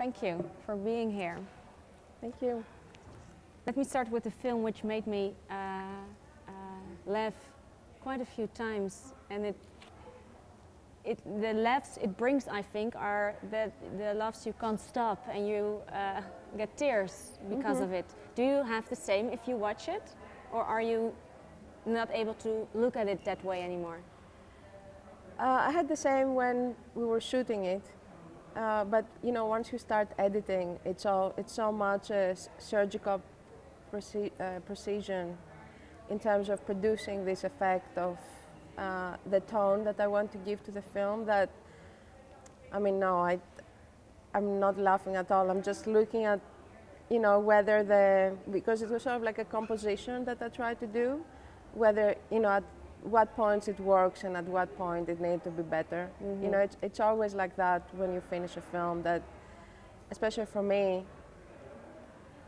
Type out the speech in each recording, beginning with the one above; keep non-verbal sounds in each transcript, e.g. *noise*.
thank you for being here. Thank you. Let me start with a film which made me uh, uh, laugh quite a few times, and it, it, the laughs it brings, I think, are the, the laughs you can't stop, and you uh, get tears because mm -hmm. of it. Do you have the same if you watch it, or are you not able to look at it that way anymore? Uh, I had the same when we were shooting it. Uh, but you know, once you start editing, it's all it's so much a surgical preci uh, precision in terms of producing this effect of uh, the tone that I want to give to the film. That I mean, no, I I'm not laughing at all. I'm just looking at you know whether the because it was sort of like a composition that I tried to do, whether you know at what points it works and at what point it needs to be better. Mm -hmm. You mm-hmm. know, it's, it's always like that when you finish a film that, especially for me,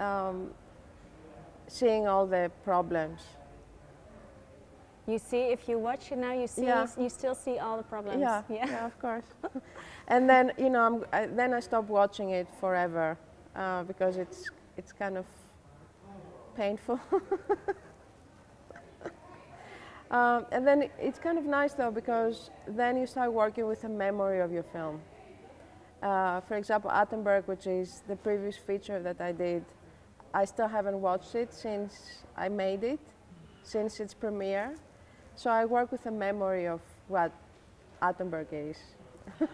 um, seeing all the problems. You see, if you watch it now, you see, yeah. you still see all the problems. Yeah, yeah, yeah of course. *laughs* and then, you know, I'm, I, then I stop watching it forever uh, because it's, it's kind of painful. *laughs* Um, and then it's kind of nice though because then you start working with a memory of your film. Uh, for example, Attenberg, which is the previous feature that I did, I still haven't watched it since I made it, since its premiere. So I work with a memory of what Attenberg is. *laughs*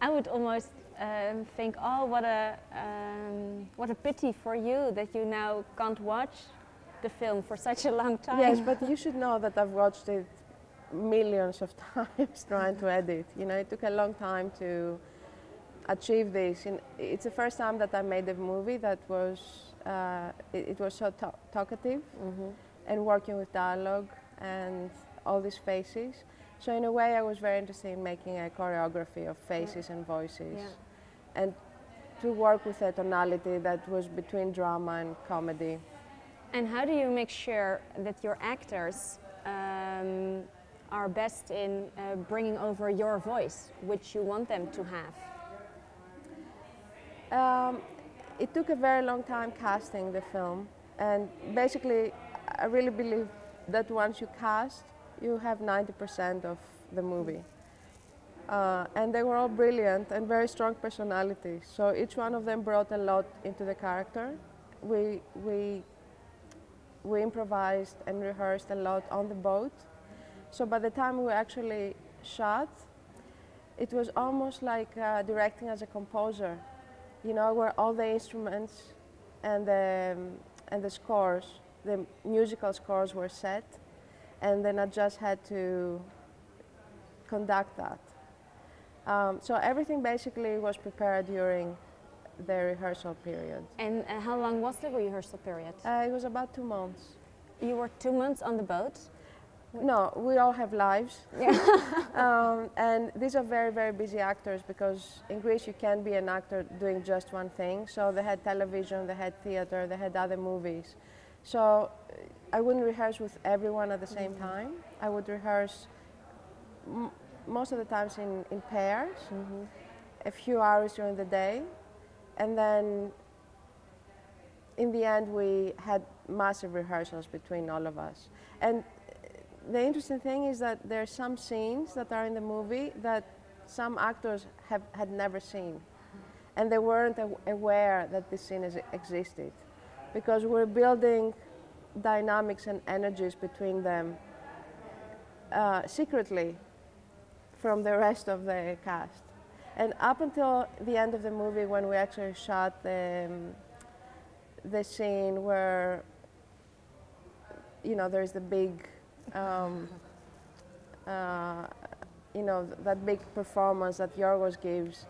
I would almost um, think, oh, what a um, what a pity for you that you now can't watch the film for such a long time. Yes, but you should know that I've watched it millions of *laughs* times trying to edit. You know, it took a long time to achieve this. It's the first time that I made a movie that was uh, it, it, was so talkative mm -hmm. and working with dialogue and all these faces. So in a way, I was very interested in making a choreography of faces yeah. and voices, yeah. and to work with a tonality that was between drama and comedy. And how do you make sure that your actors um, are best in uh, bringing over your voice, which you want them to have? Um, it took a very long time casting the film, and basically, I really believe that once you cast, you have 90% of the movie. Uh, and they were all brilliant and very strong personalities. So each one of them brought a lot into the character. We, we we improvised and rehearsed a lot on the boat. So by the time we actually shot, it was almost like uh, directing as a composer, you know, where all the instruments and the, um, and the scores, the musical scores were set, and then I just had to conduct that. Um, so everything basically was prepared during the rehearsal period. And uh, how long was the rehearsal period? Uh, it was about two months. You were two months on the boat? No, we all have lives. Yeah. *laughs* um, and these are very, very busy actors because in Greece you can't be an actor doing just one thing. So they had television, they had theater, they had other movies. So I wouldn't rehearse with everyone at the same mm -hmm. time. I would rehearse most of the times in, in pairs, mm -hmm. a few hours during the day, and then in the end, we had massive rehearsals between all of us. And the interesting thing is that there are some scenes that are in the movie that some actors have, had never seen. And they weren't aware that this scene existed. Because we're building dynamics and energies between them uh, secretly from the rest of the cast. And up until the end of the movie, when we actually shot the, um, the scene where, you know, there's the big, um, uh, you know, that big performance that Yorgos gives,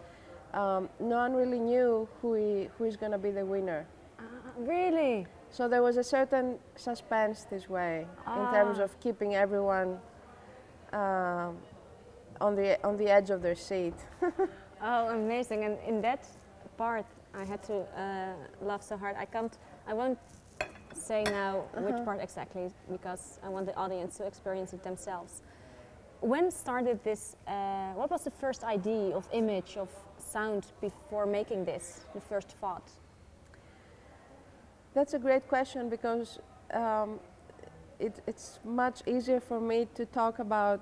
um, no one really knew who, he, who is going to be the winner. Uh, really? So there was a certain suspense this way ah. in terms of keeping everyone uh, on the on the edge of their seat. *laughs* oh, amazing! And in that part, I had to uh, laugh so hard. I can't. I won't say now uh -huh. which part exactly because I want the audience to experience it themselves. When started this? Uh, what was the first idea of image of sound before making this, the first thought? That's a great question because um, it, it's much easier for me to talk about,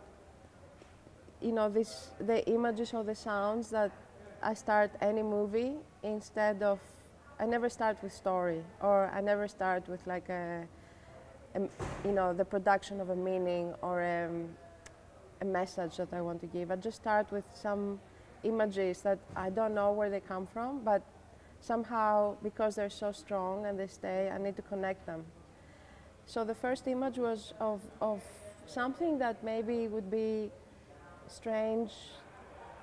you know, this, the images or the sounds that I start any movie instead of, I never start with story or I never start with like a, a you know, the production of a meaning or a, a message that I want to give. I just start with some images that I don't know where they come from, but somehow because they're so strong and they stay, I need to connect them. So the first image was of, of something that maybe would be strange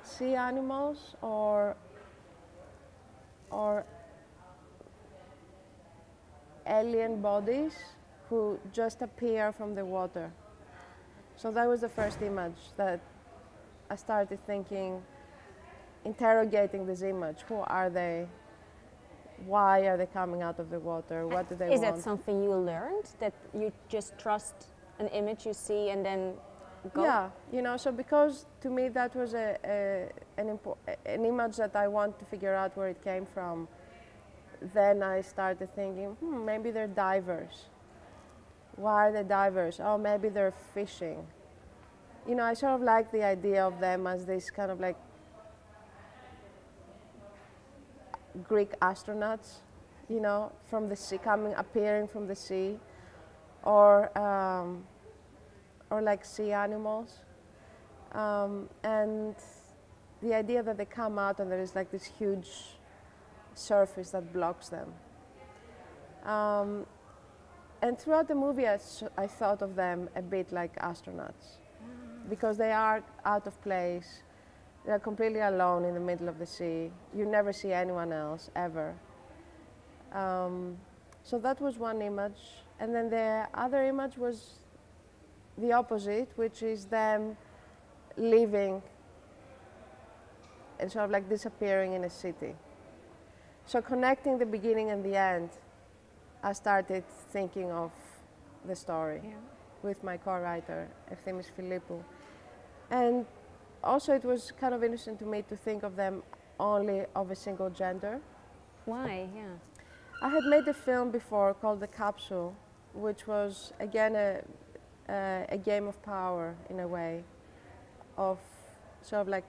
sea animals or or alien bodies who just appear from the water. So that was the first image that I started thinking, interrogating this image. Who are they? why are they coming out of the water? What do they want? Is want? that something you learned that you just trust an image you see and then Yeah, you know, so because to me that was a, a an, an image that I want to figure out where it came from, then I started thinking, hmm, maybe they're divers. Why are they divers? Oh, maybe they're fishing. You know, I sort of like the idea of them as this kind of like Greek astronauts, you know, from the sea, coming, appearing from the sea, or, um, or like sea animals. Um, and the idea that they come out and there is like this huge surface that blocks them. Um, and throughout the movie, I, I, thought of them a bit like astronauts because they are out of place they're completely alone in the middle of the sea. You never see anyone else ever. Um, so that was one image. And then the other image was the opposite, which is them leaving and sort of like disappearing in a city. So connecting the beginning and the end, I started thinking of the story yeah. with my co-writer, Efthimis Filippou. And also it was kind of interesting to me to think of them only of a single gender. Why? Yeah. I had made a film before called The Capsule, which was again a, uh, a game of power in a way, of sort of like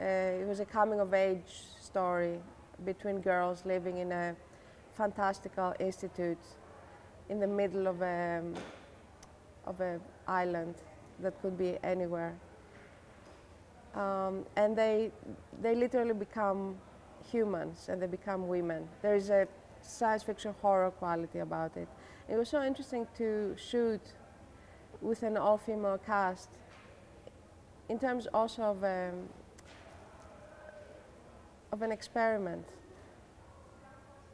uh, it was a coming of age story between girls living in a fantastical institute in the middle of a of an island that could be anywhere um, and they, they literally become humans and they become women. There is a science fiction horror quality about it. It was so interesting to shoot with an all-female cast in terms also of, um, of an experiment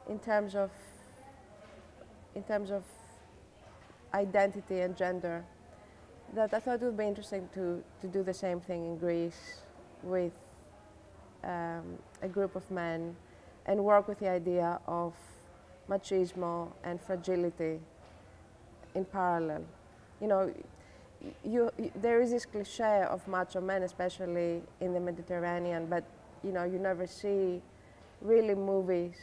in terms of in terms of identity and gender that I thought it would be interesting to, to do the same thing in Greece with um, a group of men and work with the idea of machismo and fragility in parallel. You know, you, there is this cliche of macho men, especially in the Mediterranean, but you know, you never see really movies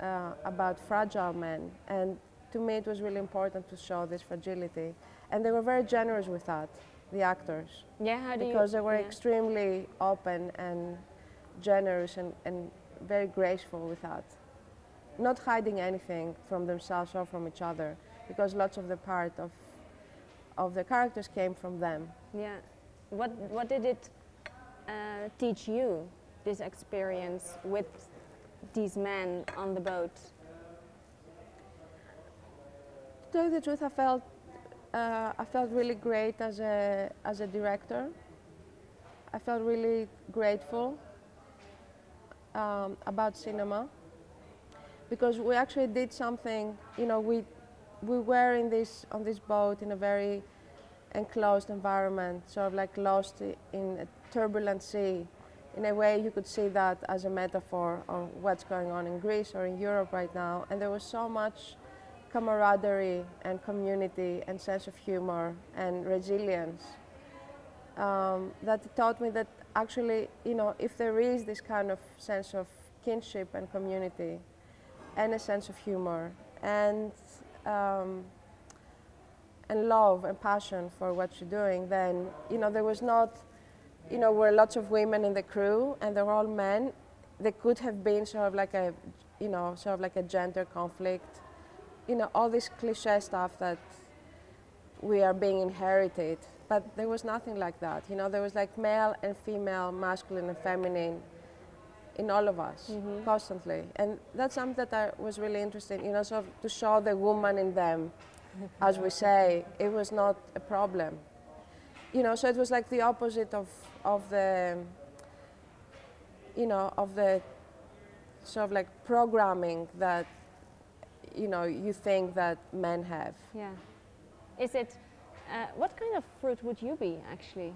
uh, about fragile men. And to me, it was really important to show this fragility. And they were very generous with that, the actors. Yeah, how do Because you, they were yeah. extremely open and generous and, and very graceful with that. Not hiding anything from themselves or from each other, because lots of the part of, of the characters came from them. Yeah. What, what did it uh, teach you, this experience with these men on the boat? To tell you the truth, I felt uh, I felt really great as a, as a director. I felt really grateful um, about cinema because we actually did something, you know, we, we were in this, on this boat in a very enclosed environment, sort of like lost in a turbulent sea. In a way, you could see that as a metaphor of what's going on in Greece or in Europe right now. And there was so much camaraderie and community and sense of humor and resilience um, that taught me that actually, you know, if there is this kind of sense of kinship and community, and a sense of humor, and um, and love and passion for what you're doing, then you know there was not, you know, were lots of women in the crew, and they're all men. There could have been sort of like a, you know, sort of like a gender conflict, you know, all this cliche stuff that we are being inherited. But there was nothing like that. You know, there was like male and female, masculine and feminine in all of us Mhm. constantly. And that's something that I was really interested in, you know, sort of to show the woman in them, *laughs* as we say, it was not a problem. You know, so it was like the opposite of, of the, you know, of the sort of like programming that, you know, you think that men have. Yeah. Is it, uh, what kind of fruit would you be actually?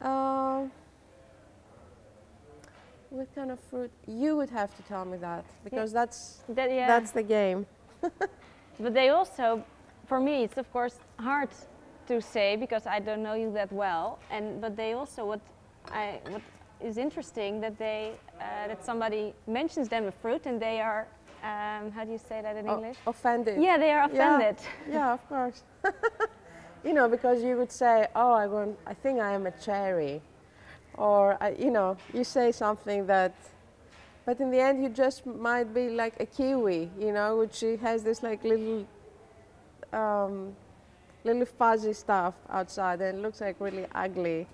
Uh, what kind of fruit? You would have to tell me that because that's That, yeah. that's the game. *laughs* But they also, for me, it's of course hard to say because I don't know you that well. And but they also what I what is interesting that they uh, that somebody mentions them a fruit and they are um, how do you say that in O- English? offended. Yeah, they are Yeah. offended. Yeah, of course. *laughs* you know, because you would say, "Oh, I want, I think I am a cherry," or you know, you say something that, but in the end, you just might be like a kiwi, you know, which has this like little, um, little fuzzy stuff outside, and it looks like really ugly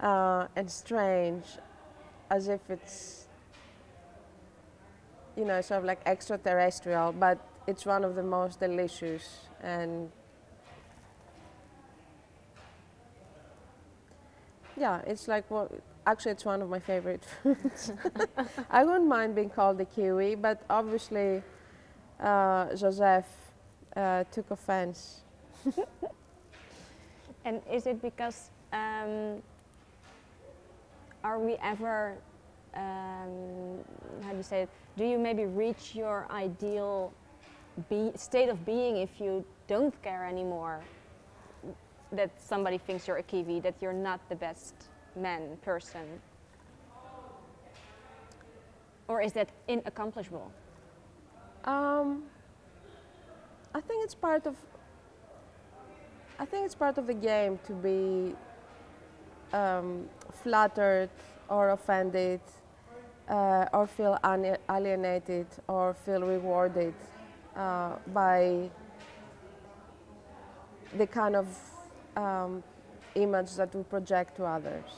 uh, and strange, as if it's, you know, sort of like extraterrestrial, but it's one of the most delicious and yeah, it's like well, actually it's one of my favorite *laughs* foods. I wouldn't mind being called a kiwi, but obviously uh, Joseph uh, took offense. *laughs* And is it because um, are we ever um, how do you say it? Do you maybe reach your ideal state of being if you don't care anymore that somebody thinks you're a kiwi, that you're not the best man person? Or is that inaccomplishable? Um, I think it's part of. I think it's part of the game to be um, flattered or offended, uh, or feel alienated or feel rewarded uh, by the kind of um, image that we project to others.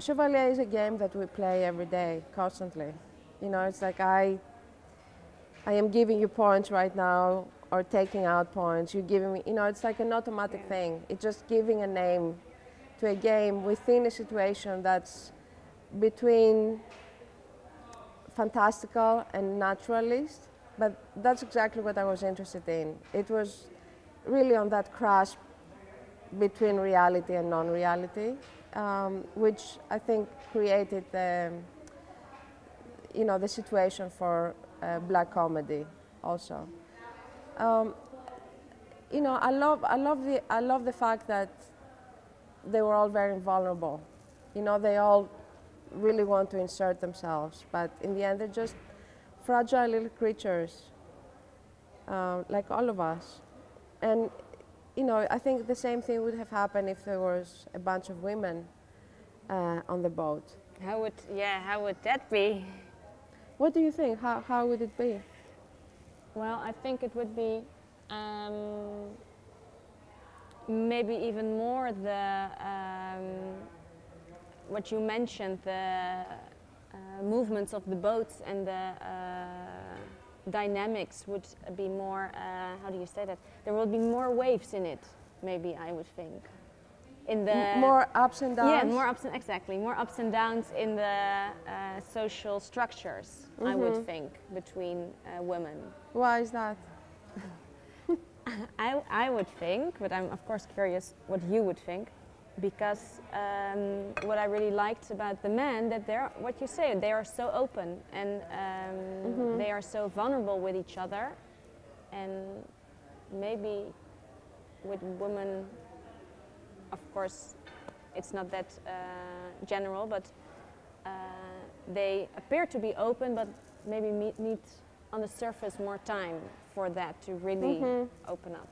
Chevalier is a game that we play every day, constantly. You know, it's like I, I am giving you points right now, or taking out points. You're giving me, you know, it's like an automatic Yeah. thing. It's just giving a name to a game within a situation that's between fantastical and naturalist. But that's exactly what I was interested in. It was really on that crash between reality and non-reality, um, which I think created the, you know, the situation for uh, black comedy also. Um, you know, I love, I love the, I love the fact that they were all very vulnerable. You know, they all really want to insert themselves, but in the end, they're just fragile little creatures, uh, like all of us. And you know, I think the same thing would have happened if there was a bunch of women uh, on the boat. How would yeah? How would that be? What do you think? How, how would it be? Well, I think it would be um, maybe even more the um, what you mentioned the uh, movements of the boats and the uh, dynamics would be more. Uh, how do you say that? There will be more waves in it. Maybe I would think. In the more ups and downs? yeah, more ups and exactly more ups and downs in the uh, social structures. I would Mhm. think between uh, women. Why is that? *laughs* I, I would think, but I'm of course curious what you would think, because um, what I really liked about the men that they're what you say they are so open and um, Mhm. they are so vulnerable with each other, and maybe with women of course, it's not that uh, general, but uh, they appear to be open, but maybe meet, need on the surface more time for that to really Mhm. open up.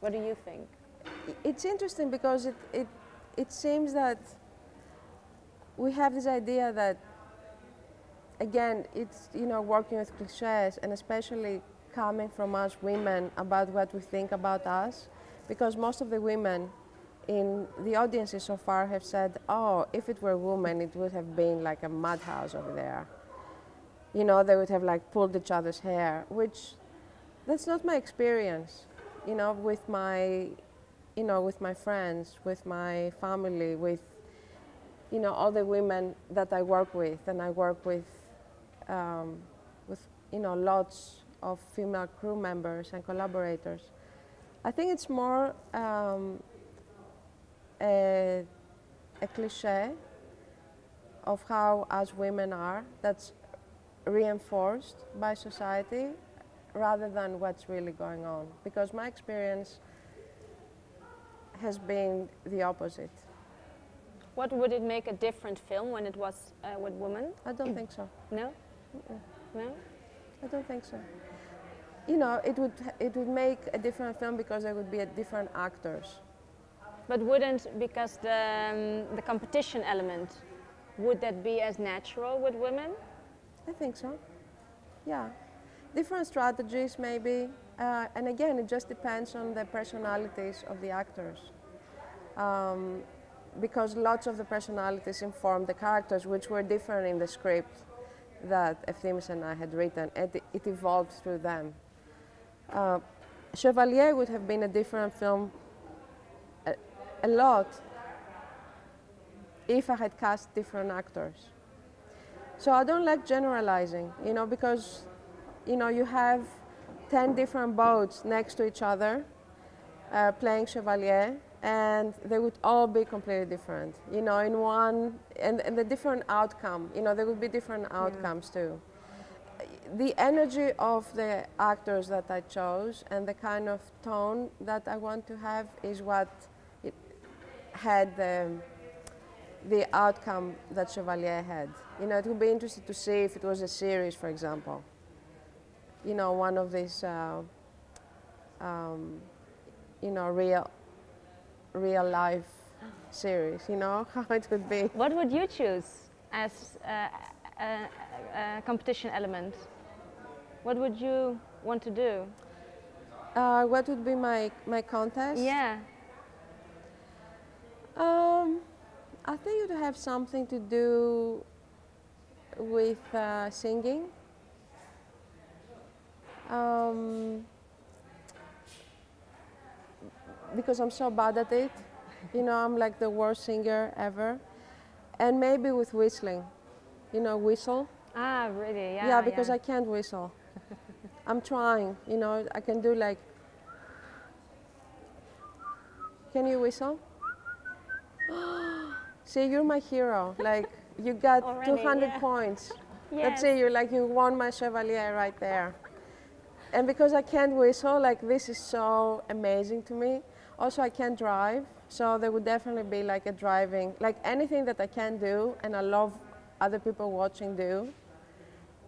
What do you think? it's interesting because it, it, it seems that we have this idea that again it's you know working with cliches and especially coming from us women about what we think about us because most of the women in the audiences so far have said oh if it were women it would have been like a madhouse over there. You know they would have like pulled each other's hair which that's not my experience you know with my you know, with my friends, with my family, with, you know, all the women that I work with, and I work with, um, with, you know, lots of female crew members and collaborators. I think it's more um, a, a cliche of how us women are that's reinforced by society rather than what's really going on. Because my experience has been the opposite. What would it make a different film when it was uh, with women? I don't think so. No? No? I don't think so. You know, it would it would make a different film because there would be a different actors. But wouldn't, because the, um, the competition element, would that be as natural with women? I think so. Yeah, different strategies maybe, uh, and again, it just depends on the personalities of the actors. Um, because lots of the personalities inform the characters, which were different in the script that Efthimis and I had written, it evolved through them. Uh, Chevalier would have been a different film a, a lot if I had cast different actors. So I don't like generalizing, you know, because, you know, you have 10 different boats next to each other uh, playing Chevalier, and they would all be completely different, you know, in one, and, and the different outcome, you know, there would be different outcomes too. The energy of the actors that I chose and the kind of tone that I want to have is what it had the, the outcome that Chevalier had. You know, it would be interesting to see if it was a series, for example. You know, one of these, uh, um, you know, real, real life series. You know *laughs* how it would be. What would you choose as a, a, a competition element? What would you want to do? Uh, what would be my my contest? Yeah. Um, I think it would have something to do with uh, singing. Um, because I'm so bad at it. You know, I'm like the worst singer ever. And maybe with whistling. You know, whistle. Ah, really? Yeah. Yeah, because I can't whistle. I'm trying, you know, I can do like. Can you whistle? *gasps* See, you're my hero. Like, you got *laughs* Already, 200 yeah. points. Yes. *laughs* That's it, you're like, you won my Chevalier right there. And because I can't whistle, like, this is so amazing to me. Also, I can't drive, so there would definitely be like a driving, like anything that I can do and I love other people watching do.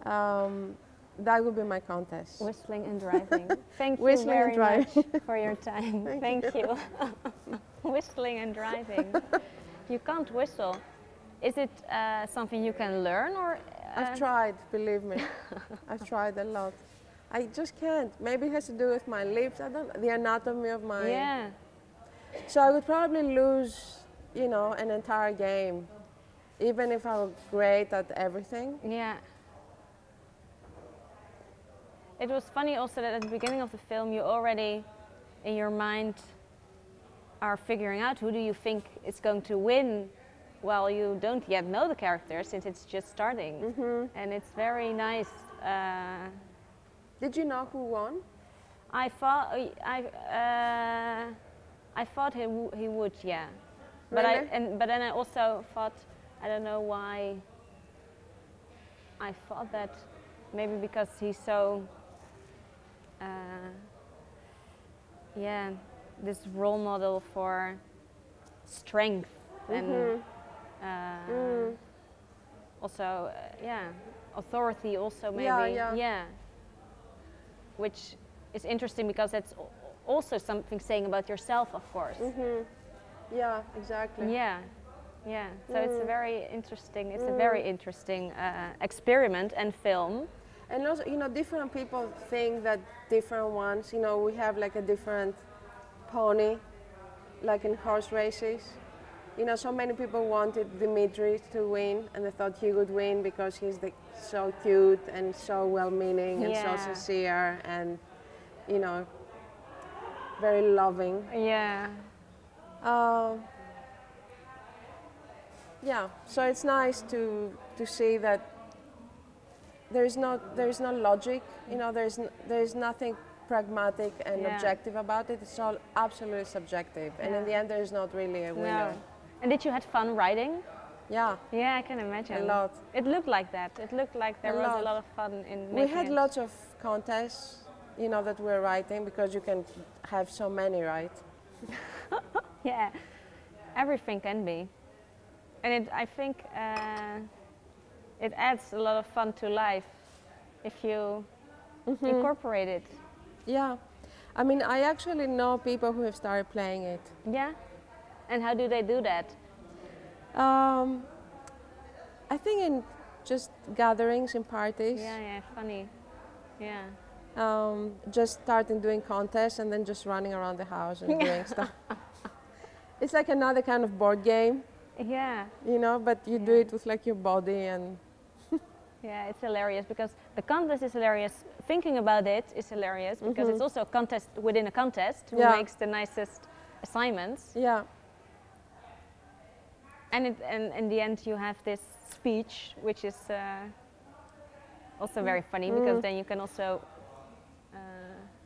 Um, that would be my contest. Whistling and driving. *laughs* Thank you Whistling very and driving. much *laughs* for your time. Thank Thank, you. *laughs* Whistling and driving. you can't whistle. Is it uh, something you can learn or? Uh, I've tried, believe me. I've tried a lot. I just can't. Maybe it has to do with my lips. I don't. The anatomy of my. Yeah. So I would probably lose, you know, an entire game, even if I were great at everything. Yeah. It was funny also that at the beginning of the film you already in your mind are figuring out who do you think is going to win while you don't yet know the character since it's just starting. Mm-hmm. And it's very nice. Uh, Did you know who won? I thought I uh, I thought he, w- he would, yeah. But I and but then I also thought I don't know why. I thought that maybe because he's so uh, yeah this role model for strength and Mhm. uh, Mm. also uh, yeah authority also maybe Yeah, yeah. Which is interesting because that's also something saying about yourself of course Mhm. Yeah, exactly. yeah yeah so it's a Mm. very interesting it's a very interesting uh, experiment and film And also, you know, different people think that different ones, you know, we have like a different pony, like in horse races. You know, so many people wanted Dimitri to win, and they thought he would win because he's the, so cute and so well-meaning and so sincere and, you know, very loving. yeah Um, yeah, so it's nice to to see that there's no there's no logic. You know, there's n- there's nothing pragmatic and Yeah. objective about it. It's all absolutely subjective, and in the end, there's not really a winner. no. And did you had fun writing Yeah, yeah i can imagine a lot. it looked like that it looked like there A was a lot. lot of fun in We had it. lots of contests, you know, that we're writing because you can have so many, right? *laughs* Yeah, everything can be, and it, I think uh, it adds a lot of fun to life if you Mm-hmm. incorporate it. Yeah, I mean, I actually know people who have started playing it. Yeah, and how do they do that? Um, I think in just gatherings and parties, Yeah, yeah, funny. Yeah, um, just starting doing contests and then just running around the house and doing *laughs* stuff. It's like another kind of board game, yeah, you know, but you do it with like your body and *laughs* yeah. It's hilarious because the contest is hilarious. Thinking about it is hilarious because it's also a contest within a contest. Who Mm-hmm. Yeah. makes the nicest assignments? yeah, And, it, and in the end, you have this speech, which is uh, also very funny because then you can also uh,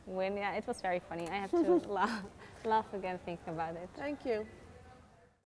win. Yeah, it was very funny. I have to *laughs* laugh, laugh again thinking about it. thank you.